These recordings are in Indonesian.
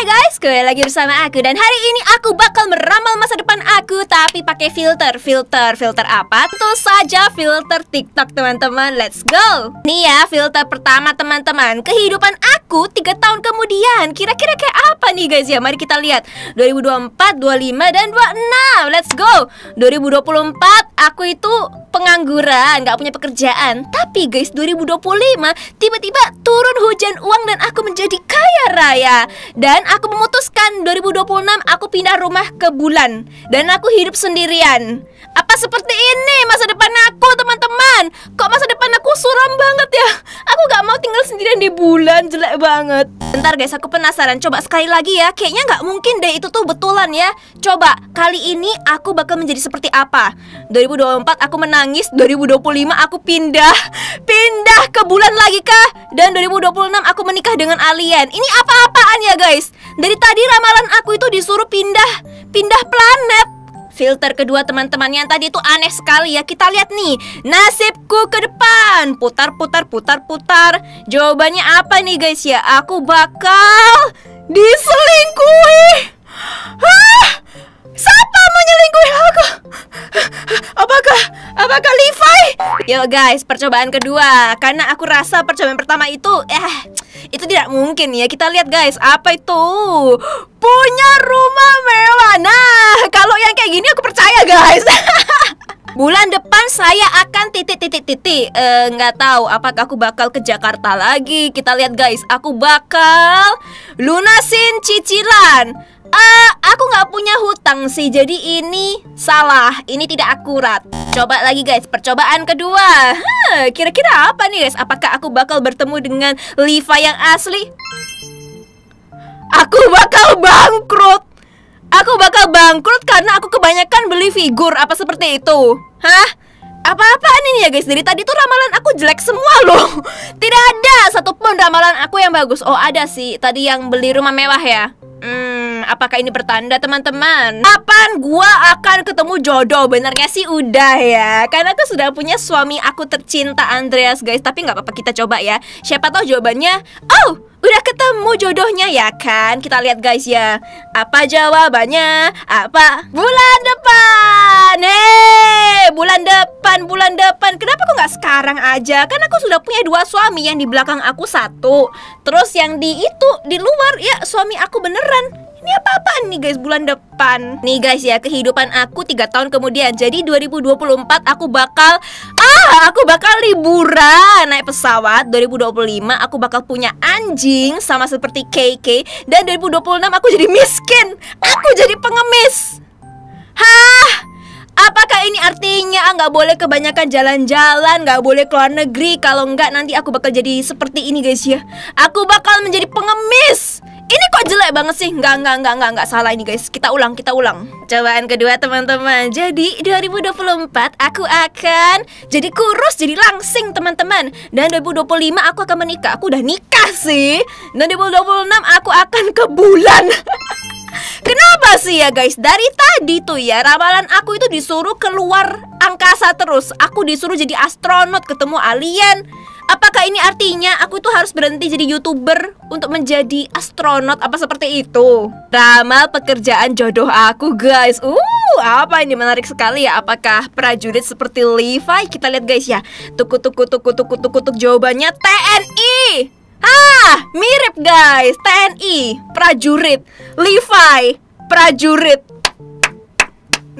Hai guys, kembali lagi bersama aku dan hari ini aku bakal meramal masa depan aku tapi pakai filter. Filter, filter apa? Tentu saja filter TikTok teman-teman. Let's go. Nih ya filter pertama teman-teman. Kehidupan aku 3 tahun kemudian. Kira-kira kayak apa nih guys ya? Mari kita lihat. 2024, 25 dan 26. Let's go. 2024 aku itu pengangguran, nggak punya pekerjaan. Tapi guys, 2025 tiba-tiba turun hujan uang dan aku menjadi kaya raya. Dan aku memutuskan 2026 aku pindah rumah ke bulan dan aku hidup sendirian. Apa seperti ini masa depan aku, bulan, jelek banget. Bentar guys, aku penasaran. Coba sekali lagi ya. Kayaknya nggak mungkin deh itu tuh betulan ya. Coba kali ini aku bakal menjadi seperti apa? 2024 aku menangis, 2025 aku pindah, pindah ke bulan lagi kah? Dan 2026 aku menikah dengan alien. Ini apa-apaan ya guys? Dari tadi ramalan aku itu disuruh pindah, pindah planet. Filter kedua teman-teman yang tadi itu aneh sekali ya. Kita lihat nih Nasibku ke depan. Putar putar putar putar. Jawabannya apa nih guys ya? Aku bakal Diselingkuhi Yo guys, percobaan kedua. Karena aku rasa percobaan pertama itu Eh, itu tidak mungkin ya. Kita lihat guys, apa itu? Punya rumah mewah. Nah, kalau yang kayak gini aku percaya guys Bulan depan saya akan titik-titik-titik eh, Nggak tahu apakah aku bakal ke Jakarta lagi Kita lihat guys Aku bakal lunasin cicilan Uh, aku nggak punya hutang sih, jadi ini salah. Ini tidak akurat. Coba lagi guys, percobaan kedua. Kira-kira apa nih guys? Apakah aku bakal bertemu dengan Liva yang asli? Aku bakal bangkrut. Aku bakal bangkrut karena aku kebanyakan beli figur apa seperti itu. Hah? Apa-apaan ini ya guys? Dari tadi tuh ramalan aku jelek semua loh. Tidak ada satupun ramalan aku yang bagus. Oh ada sih. Tadi yang beli rumah mewah ya. Apakah ini bertanda teman-teman? Kapan gua akan ketemu jodoh? Benernya sih udah ya Karena aku sudah punya suami aku tercinta Andreas guys Tapi nggak apa-apa kita coba ya Siapa tahu jawabannya Oh, udah ketemu jodohnya ya kan? Kita lihat guys ya Apa jawabannya? Apa? Bulan depan Hei, bulan depan, bulan depan Kenapa kok nggak sekarang aja? Kan aku sudah punya dua suami Yang di belakang aku satu Terus yang di itu, di luar Ya suami aku beneran ini apa-apaan nih guys bulan depan? Nih guys ya kehidupan aku tiga tahun kemudian. Jadi 2024 aku bakal Ah aku bakal liburan naik pesawat. 2025 aku bakal punya anjing sama seperti KK Dan 2026 aku jadi miskin. Aku jadi pengemis. Hah? Apakah ini artinya nggak boleh kebanyakan jalan-jalan, nggak boleh keluar negeri? Kalau nggak nanti aku bakal jadi seperti ini guys ya. Aku bakal menjadi pengemis. Ini kok jelek banget sih? Nggak, nggak, nggak, nggak, nggak salah ini guys. Kita ulang, kita ulang. Cobaan kedua teman-teman. Jadi 2024 aku akan jadi kurus, jadi langsing teman-teman. Dan 2025 aku akan menikah. Aku udah nikah sih. Dan 2026 aku akan ke bulan. Kenapa sih ya guys? Dari tadi tuh ya ramalan aku itu disuruh keluar angkasa terus. Aku disuruh jadi astronot ketemu alien. Apakah ini artinya aku tuh harus berhenti jadi youtuber untuk menjadi astronot apa seperti itu? Ramal pekerjaan jodoh aku guys. Uh, apa ini menarik sekali ya? Apakah prajurit seperti Levi? Kita lihat guys ya. Tuku tuku tuku tuku tuku tuku jawabannya TNI. Ah, mirip guys, TNI, prajurit, Levi, prajurit.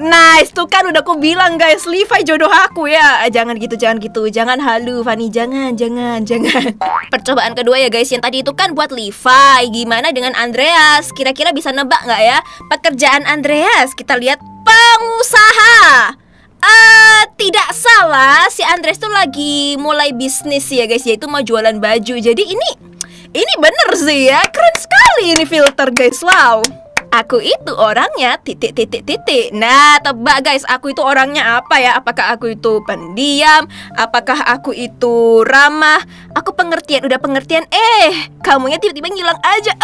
Nice, tuh kan udah aku bilang guys, Levi jodoh aku ya. Jangan gitu, jangan gitu, jangan halu, Fanny, jangan, jangan, jangan. Percobaan kedua ya guys, yang tadi itu kan buat Levi. Gimana dengan Andreas? Kira-kira bisa nebak nggak ya? Pekerjaan Andreas, kita lihat pengusaha. Uh, tidak salah si Andres tuh lagi mulai bisnis ya guys yaitu mau jualan baju jadi ini ini bener sih ya keren sekali ini filter guys wow Aku itu orangnya titik titik titik. Nah, tebak guys, aku itu orangnya apa ya? Apakah aku itu pendiam? Apakah aku itu ramah? Aku pengertian, udah pengertian. Eh, kamunya tiba-tiba ngilang aja.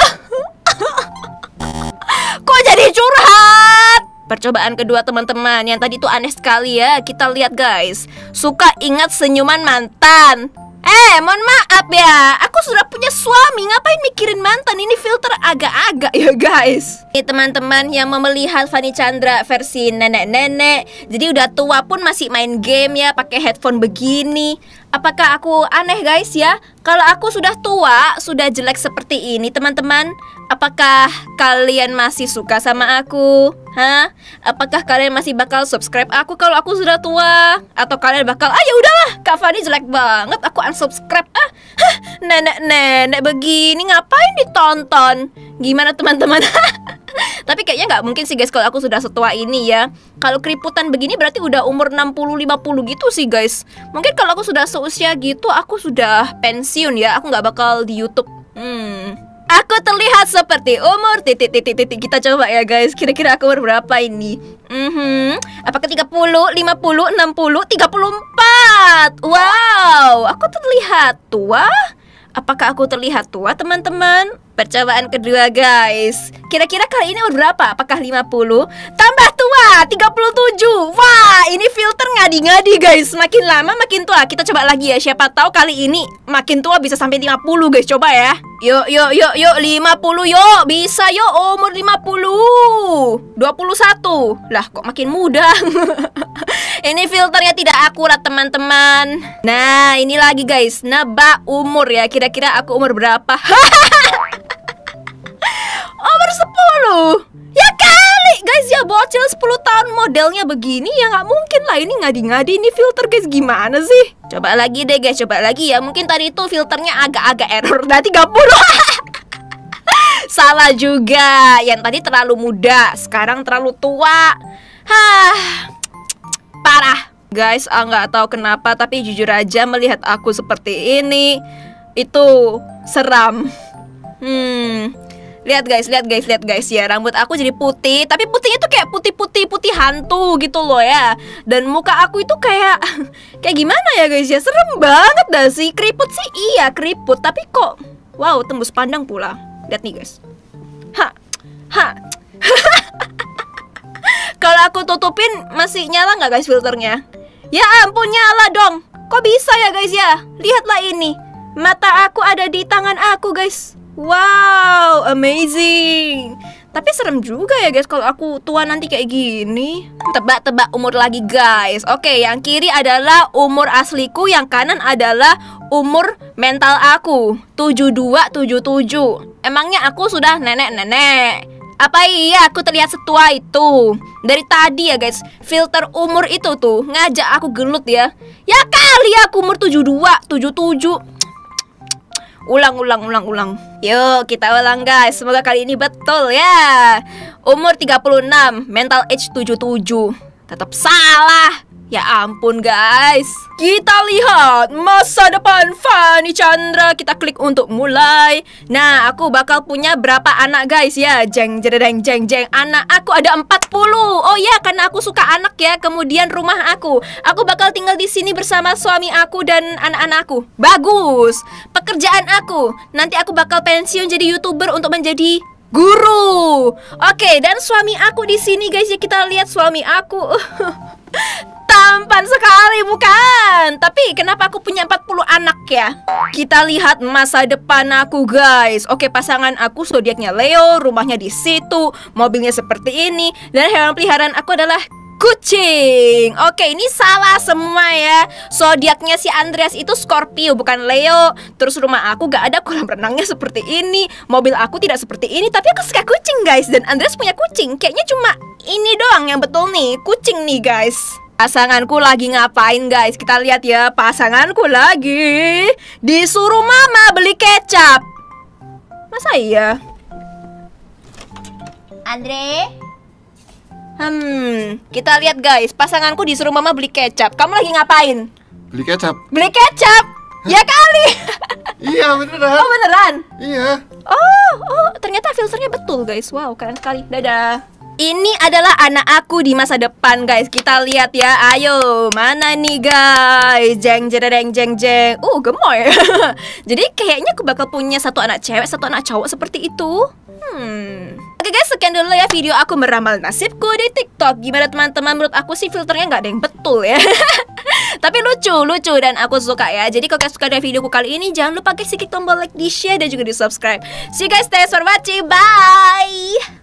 Kok jadi curhat? Percobaan kedua teman-teman yang tadi tuh aneh sekali ya Kita lihat guys Suka ingat senyuman mantan Eh, mohon maaf ya. Aku sudah punya suami. Ngapain mikirin mantan? Ini filter agak-agak ya, guys. Ini teman-teman yang mau melihat Fanny Chandra versi nenek-nenek. Jadi udah tua pun masih main game ya, pakai headphone begini. Apakah aku aneh guys ya? Kalau aku sudah tua, sudah jelek seperti ini teman-teman Apakah kalian masih suka sama aku? Hah? Apakah kalian masih bakal subscribe aku kalau aku sudah tua? Atau kalian bakal, ah ya udahlah, Kak Fani jelek banget, aku unsubscribe ah. Nenek-nenek begini ngapain ditonton? Gimana teman-teman? Tapi kayaknya nggak mungkin sih guys kalau aku sudah setua ini ya. Kalau keriputan begini berarti udah umur 60-50 gitu sih guys. Mungkin kalau aku sudah seusia gitu aku sudah pensiun ya. Aku nggak bakal di YouTube. Hmm. Aku terlihat seperti umur titik titik titik kita coba ya guys. Kira-kira aku umur berapa ini? Mm -hmm. Apakah 30, 50, 60, 34? Wow, aku terlihat tua? Apakah aku terlihat tua teman-teman? Percobaan kedua guys. Kira-kira kali ini umur berapa? Apakah 50? Tambah tua 37 Wah ini filter ngadi-ngadi guys. Makin lama makin tua. Kita coba lagi ya. Siapa tahu kali ini makin tua bisa sampai 50 guys. Coba ya. Yuk yuk yuk yuk. 50 yuk. Bisa yuk. Umur 50 21 Lah kok makin muda? Ini filternya tidak akurat teman-teman. Nah ini lagi guys. Nebak umur ya. Kira-kira aku umur berapa Umur 10 Ya kali. Guys ya bocil 10 tahun modelnya begini Ya nggak mungkin lah ini ngadi-ngadi. Ini filter guys gimana sih? Coba lagi deh guys coba lagi. Ya Mungkin tadi itu filternya agak-agak error. Udah 30 Salah juga. Yang tadi terlalu muda Sekarang terlalu tua. Hah. Parah. Guys, ah nggak tahu kenapa tapi jujur aja melihat aku seperti ini itu seram. Hmm, Lihat guys, lihat guys, lihat guys ya. Rambut aku jadi putih. Tapi putihnya tuh kayak putih-putih Putih hantu gitu loh ya. Dan muka aku itu kayak Kayak gimana ya guys ya? Serem banget dah sih. Keriput sih iya keriput. Tapi kok Wow tembus pandang pula. Lihat nih guys. Ha Ha. Kalau aku tutupin Masih nyala nggak guys filternya? Ya ampun nyala dong. Kok bisa ya guys ya? Lihatlah ini. Mata aku ada di tangan aku guys Wow, amazing. Tapi serem juga ya guys kalau aku tua nanti kayak gini. Tebak-tebak umur lagi guys. Oke, yang kiri adalah umur asliku, yang kanan adalah umur mental aku. 7277. Emangnya aku sudah nenek-nenek? Apa iya aku terlihat setua itu? Dari tadi ya guys, filter umur itu tuh ngajak aku gelut ya. Ya kali aku umur 72, 77 Ulang, ulang, ulang, ulang. Yuk, kita ulang guys. Semoga kali ini betul ya. Umur 36, mental age 77. Tetap salah. Ya ampun guys. Kita lihat masa depan Fanny Chandra. Kita klik untuk mulai. Nah aku bakal punya berapa anak guys? Ya Jeng jeng jeng jeng. Anak aku ada 40 Oh ya karena aku suka anak ya Kemudian rumah aku. Aku bakal tinggal di sini bersama suami aku dan anak-anakku Bagus. Pekerjaan aku. Nanti aku bakal pensiun jadi youtuber untuk menjadi guru. Oke, dan suami aku di sini guys. Ya kita lihat suami aku. Tampan sekali bukan? Tapi kenapa aku punya 40 anak ya? Kita lihat masa depan aku guys. Oke pasangan aku zodiaknya Leo Rumahnya di situ Mobilnya seperti ini Dan hewan peliharaan aku adalah kucing. Oke ini salah semua ya. Zodiaknya si Andreas itu Scorpio bukan Leo. Terus rumah aku gak ada kolam renangnya seperti ini. Mobil aku tidak seperti ini Tapi aku suka kucing guys. Dan Andreas punya kucing Kayaknya cuma ini doang yang betul nih. Kucing nih guys Pasanganku lagi ngapain guys? Kita lihat ya, pasanganku lagi disuruh mama beli kecap. Masa iya? Andre? Hmm, kita lihat guys, pasanganku disuruh mama beli kecap. Kamu lagi ngapain? Beli kecap. Beli kecap. Ya kali. iya beneran. Oh beneran? Iya. Oh, oh ternyata filternya betul guys. Wow, keren sekali. Dadah. Ini adalah anak aku di masa depan guys Kita lihat ya Ayo mana nih guys Jeng jeng jeng jeng Uh gemoy Jadi kayaknya aku bakal punya satu anak cewek Satu anak cowok seperti itu Hmm Oke guys, sekian dulu ya video aku meramal nasibku di TikTok. Gimana teman-teman? Menurut aku sih filternya nggak ada yang betul ya. Tapi lucu, lucu dan aku suka ya. Jadi kalau kalian suka dengan videoku kali ini, jangan lupa guys klik tombol like, di share dan juga di subscribe. See you guys, thanks for watching. Bye.